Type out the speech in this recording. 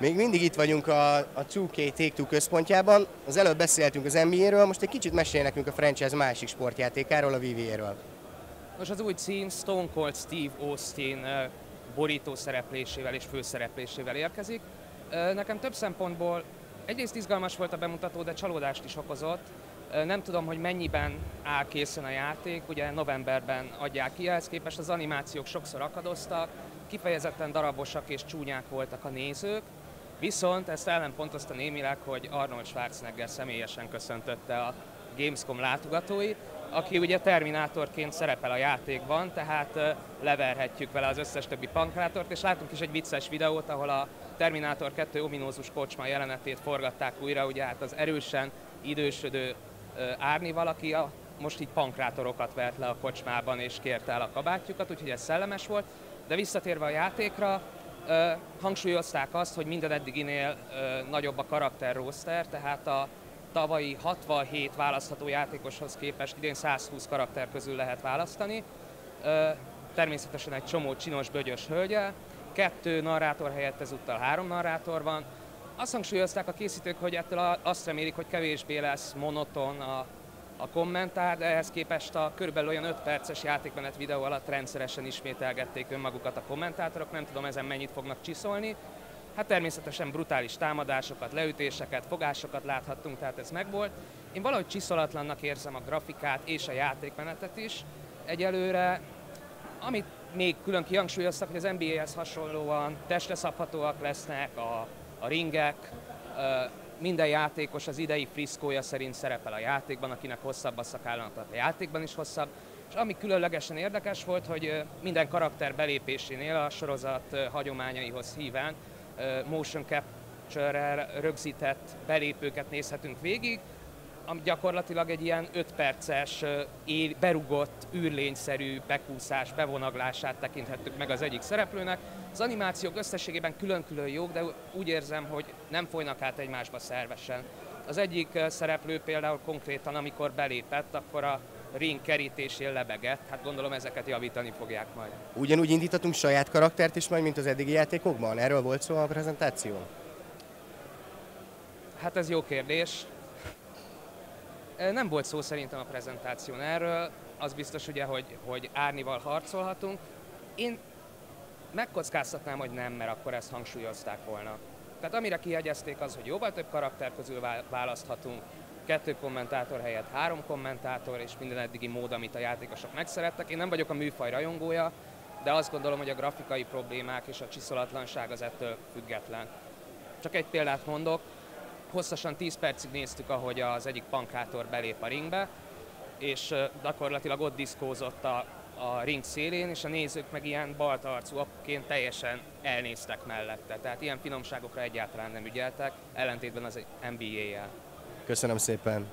Még mindig itt vagyunk a, a 2K Take-Two központjában. Az előbb beszéltünk az NBA-ről, most egy kicsit mesél nekünk a franchise másik sportjátékáról, a VVA-ről. Most az új cím Stone Cold Steve Austin borító szereplésével és főszereplésével érkezik. Nekem több szempontból egyrészt izgalmas volt a bemutató, de csalódást is okozott. Nem tudom, hogy mennyiben áll készen a játék, ugye novemberben adják ki, ehhez képest az animációk sokszor akadoztak, kifejezetten darabosak és csúnyák voltak a nézők, viszont ezt ellenpontozta némileg, hogy Arnold Schwarzenegger személyesen köszöntötte a Gamescom látogatóit, aki ugye Terminátorként szerepel a játékban, tehát leverhetjük vele az összes többi pankrátort, és látunk is egy vicces videót, ahol a Terminátor 2 ominózus kocsma jelenetét forgatták újra, ugye hát az erősen idősödő árni valaki a, most így pankrátorokat vert le a kocsmában és kérte el a kabátjukat, úgyhogy ez szellemes volt. De visszatérve a játékra, hangsúlyozták azt, hogy minden eddiginél nagyobb a karakter roster, tehát a tavalyi 67 választható játékoshoz képest idén 120 karakter közül lehet választani. Természetesen egy csomó csinos, bögyös hölgye, kettő narrátor helyett ezúttal három narrátor van. Azt hangsúlyozták a készítők, hogy ettől azt remélik, hogy kevésbé lesz monoton a, a kommentár, de ehhez képest a körülbelül olyan 5 perces játékmenet videó alatt rendszeresen ismételgették önmagukat a kommentátorok, nem tudom ezen mennyit fognak csiszolni. Hát természetesen brutális támadásokat, leütéseket, fogásokat láthattunk, tehát ez megvolt. Én valahogy csiszolatlannak érzem a grafikát és a játékmenetet is. Egyelőre, amit még külön kihangsúlyoztak, hogy az NBA-hez hasonlóan testre szabhatóak lesznek a, a ringek, minden játékos az idei friszkója szerint szerepel a játékban, akinek hosszabb a szakállana, a játékban is hosszabb. És ami különlegesen érdekes volt, hogy minden karakter belépésénél a sorozat hagyományaihoz híven motion capture-rel rögzített belépőket nézhetünk végig, gyakorlatilag egy ilyen 5 perces, berugott, űrlényszerű bekúszás, bevonaglását tekinthettük meg az egyik szereplőnek. Az animációk összességében külön-külön jók, de úgy érzem, hogy nem folynak át egymásba szervesen. Az egyik szereplő például konkrétan, amikor belépett, akkor a ring kerítésén lebegett, hát gondolom ezeket javítani fogják majd. Ugyanúgy indítatunk saját karaktert is majd, mint az eddigi játékokban? Erről volt szó a prezentáción? Hát ez jó kérdés. Nem volt szó szerintem a prezentáción erről, az biztos ugye, hogy, hogy Árnival harcolhatunk. Én megkockáztatnám, hogy nem, mert akkor ezt hangsúlyozták volna. Tehát amire kiegyezték az, hogy jóval több karakter közül választhatunk, kettő kommentátor helyett három kommentátor, és minden eddigi mód, amit a játékosok megszerettek. Én nem vagyok a műfaj rajongója, de azt gondolom, hogy a grafikai problémák és a csiszolatlanság az ettől független. Csak egy példát mondok, hosszasan 10 percig néztük, ahogy az egyik pankátor belép a ringbe, és gyakorlatilag ott diszkózott a, a ring szélén, és a nézők meg ilyen baltarcú apuként teljesen elnéztek mellette. Tehát ilyen finomságokra egyáltalán nem ügyeltek, ellentétben az NBA-jel. Köszönöm szépen!